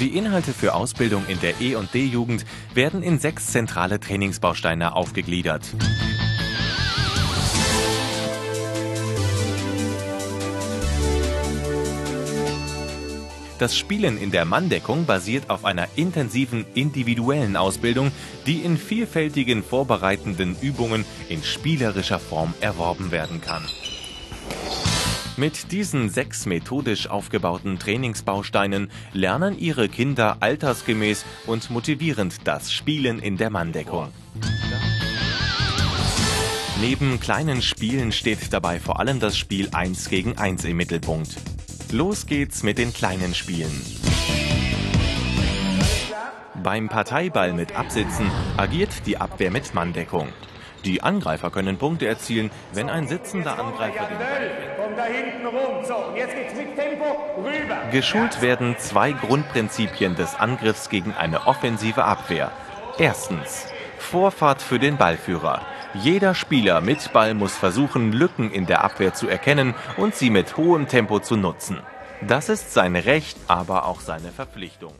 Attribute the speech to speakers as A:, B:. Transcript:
A: Die Inhalte für Ausbildung in der E- und D-Jugend werden in sechs zentrale Trainingsbausteine aufgegliedert. Das Spielen in der Manndeckung basiert auf einer intensiven individuellen Ausbildung, die in vielfältigen vorbereitenden Übungen in spielerischer Form erworben werden kann. Mit diesen sechs methodisch aufgebauten Trainingsbausteinen lernen ihre Kinder altersgemäß und motivierend das Spielen in der Manndeckung. Neben kleinen Spielen steht dabei vor allem das Spiel 1 gegen 1 im Mittelpunkt. Los geht's mit den kleinen Spielen. Beim Parteiball mit Absitzen agiert die Abwehr mit Manndeckung. Die Angreifer können Punkte erzielen, wenn ein sitzender Angreifer den Ball Geschult werden zwei Grundprinzipien des Angriffs gegen eine offensive Abwehr. Erstens. Vorfahrt für den Ballführer. Jeder Spieler mit Ball muss versuchen, Lücken in der Abwehr zu erkennen und sie mit hohem Tempo zu nutzen. Das ist sein Recht, aber auch seine Verpflichtung.